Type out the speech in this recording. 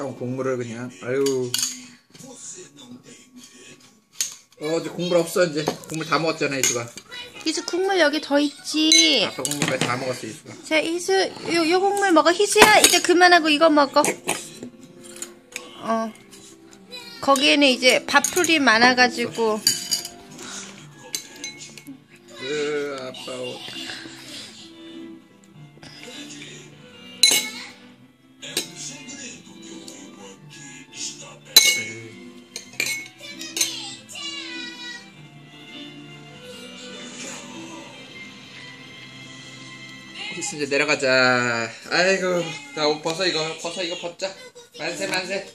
국물을 그냥 아유 어 이제 국물 없어 이제 국물 다 먹었잖아 이수가 희수 국물 여기 더 있지. 아빠 국물까지 다 먹었어 이수가 자, 희수, 요, 요 국물 먹어. 희수야, 이제 그만하고 이거 먹어. 어. 거기에는 이제 밥풀이 많아가지고. 으 아빠 옷. 이제 내려가자. 아이고 자옷 벗어 이거. 벗어 이거 벗자. 만세 만세